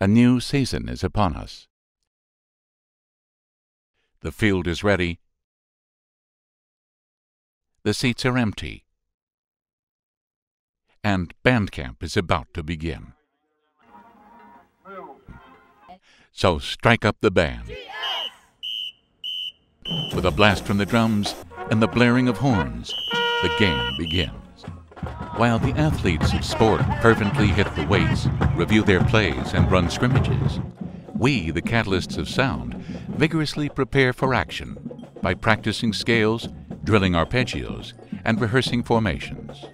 A new season is upon us. The field is ready. The seats are empty. And band camp is about to begin. So strike up the band. With a blast from the drums and the blaring of horns, the game begins. While the athletes of sport fervently hit the weights, review their plays, and run scrimmages, we, the catalysts of sound, vigorously prepare for action by practicing scales, drilling arpeggios, and rehearsing formations.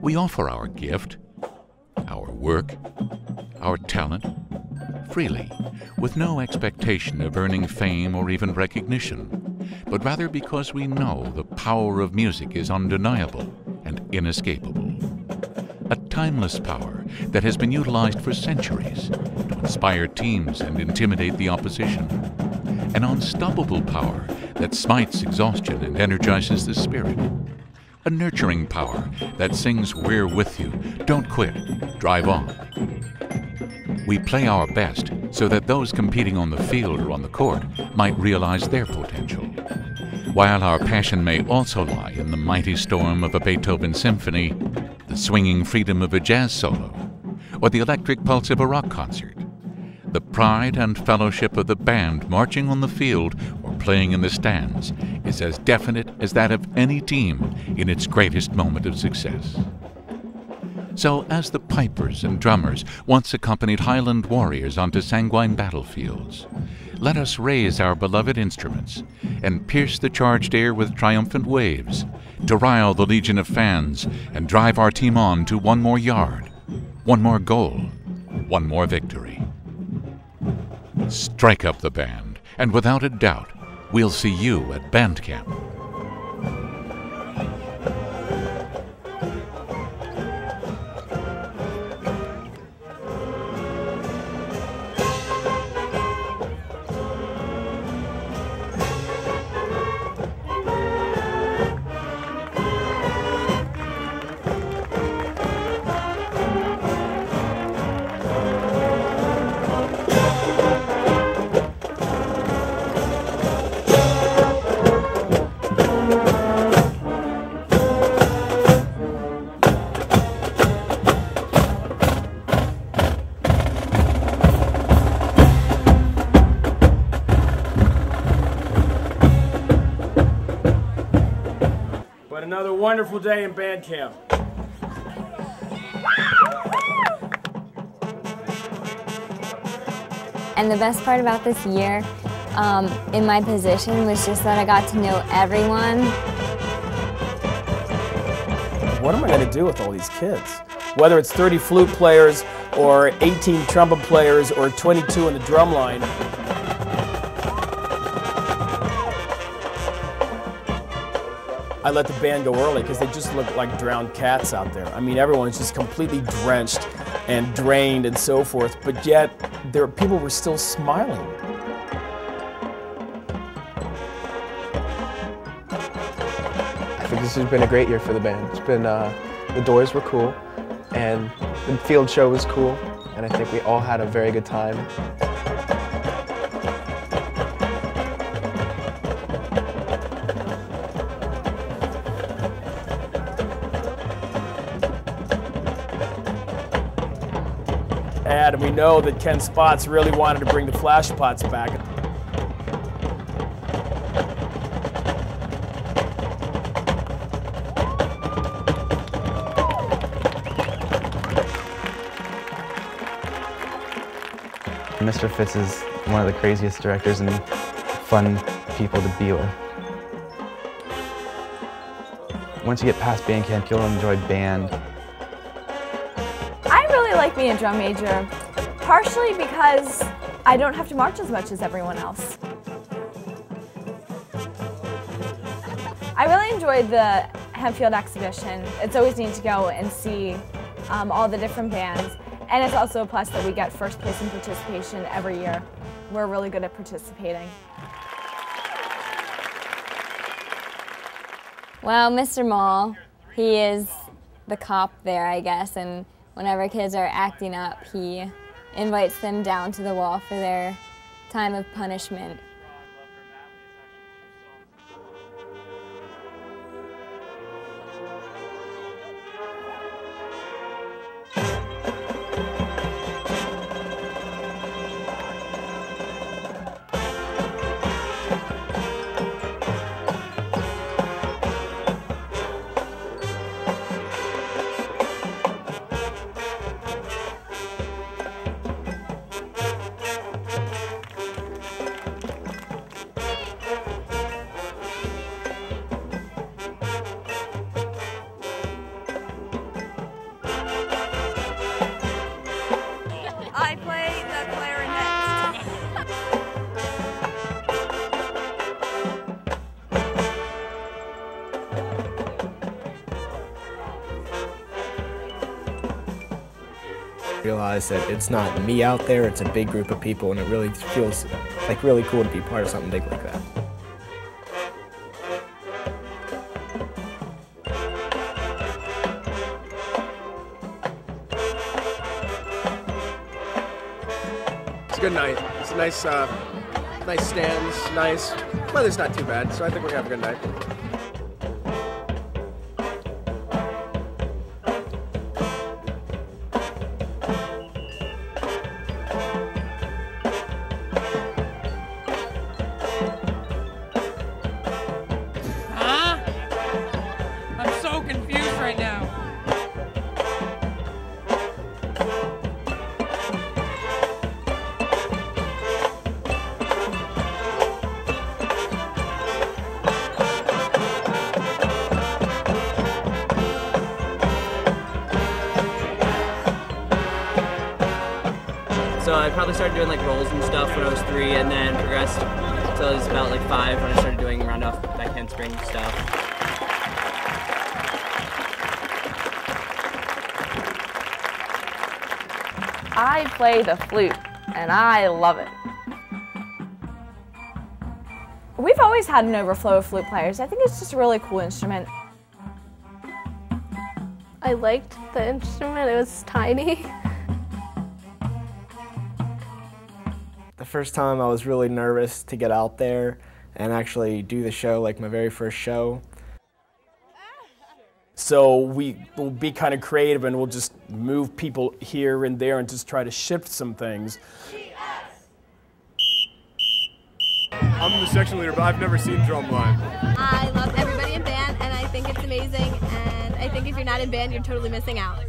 We offer our gift, our work, our talent, freely, with no expectation of earning fame or even recognition, but rather because we know the power of music is undeniable and inescapable. A timeless power that has been utilized for centuries to inspire teams and intimidate the opposition. An unstoppable power that smites exhaustion and energizes the spirit. A nurturing power that sings We're with you, don't quit, drive on. We play our best so that those competing on the field or on the court might realize their potential. While our passion may also lie in the mighty storm of a Beethoven symphony, the swinging freedom of a jazz solo, or the electric pulse of a rock concert, the pride and fellowship of the band marching on the field or playing in the stands is as definite as that of any team in its greatest moment of success. So, as the pipers and drummers once accompanied Highland warriors onto sanguine battlefields, let us raise our beloved instruments and pierce the charged air with triumphant waves to rile the legion of fans and drive our team on to one more yard, one more goal, one more victory. Strike up the band, and without a doubt, we'll see you at band camp. But another wonderful day in band camp. And the best part about this year um, in my position was just that I got to know everyone. What am I going to do with all these kids? Whether it's 30 flute players or 18 trumpet players or 22 in the drum line. I let the band go early because they just look like drowned cats out there. I mean, everyone's just completely drenched and drained and so forth, but yet there people were still smiling. I think this has been a great year for the band. It's been, uh, the doors were cool, and the field show was cool, and I think we all had a very good time. Ad, and we know that Ken Spots really wanted to bring the flash pots back. Mr. Fitz is one of the craziest directors and fun people to be with. Once you get past band camp, you'll enjoy band. Like being a drum major, partially because I don't have to march as much as everyone else. I really enjoyed the Hempfield exhibition. It's always neat to go and see um, all the different bands. And it's also a plus that we get first place in participation every year. We're really good at participating. Well, Mr. Mall, he is the cop there, I guess, and whenever kids are acting up, he invites them down to the wall for their time of punishment. I play the clarinet. realize that it's not me out there, it's a big group of people, and it really feels like really cool to be part of something big like that. Good night. It's a nice, uh, nice stands, nice. Weather's not too bad, so I think we're gonna have a good night. So I probably started doing like rolls and stuff when I was three, and then progressed until I was about like five when I started doing round off back handspring stuff. I play the flute, and I love it. We've always had an overflow of flute players. I think it's just a really cool instrument. I liked the instrument, it was tiny. first time I was really nervous to get out there and actually do the show, like my very first show. So we will be kind of creative and we'll just move people here and there and just try to shift some things. I'm the section leader, but I've never seen drumline. I love everybody in band and I think it's amazing and I think if you're not in band, you're totally missing out.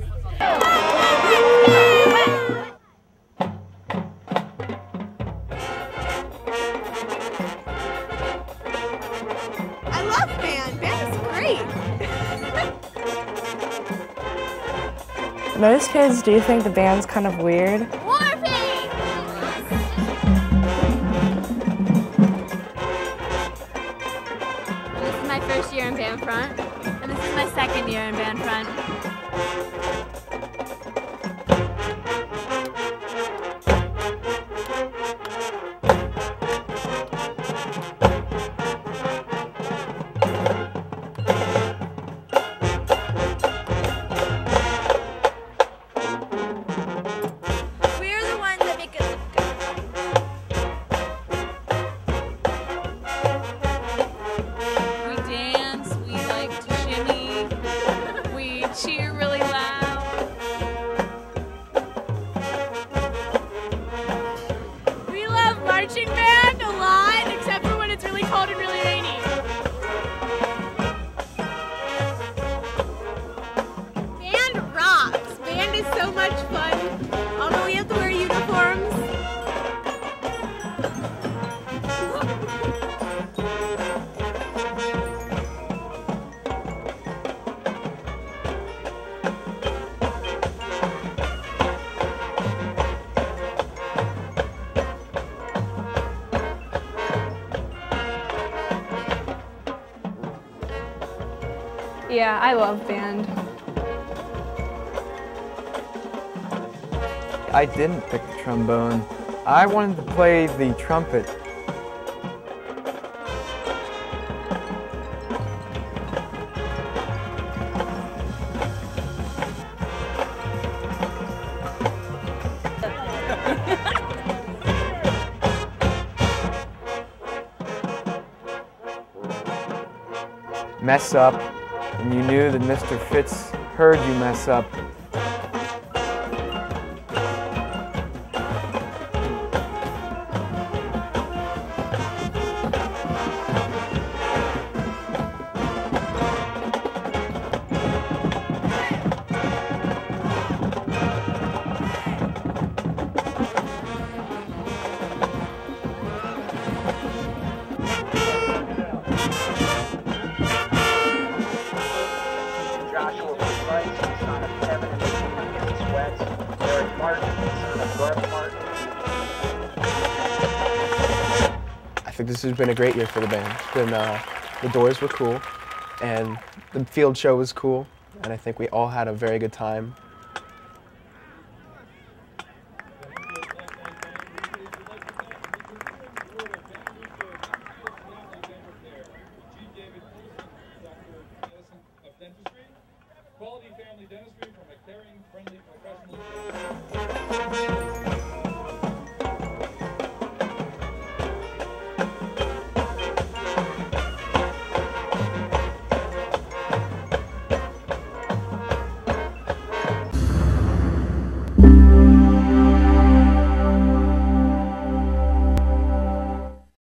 Most kids do you think the band's kind of weird. This is my first year in band front, and this is my second year in band front. Marching band Yeah, I love band. I didn't pick the trombone. I wanted to play the trumpet. mess up, and you knew that Mr. Fitz heard you mess up, this has been a great year for the band. It's been, uh, the doors were cool, and the field show was cool, and I think we all had a very good time.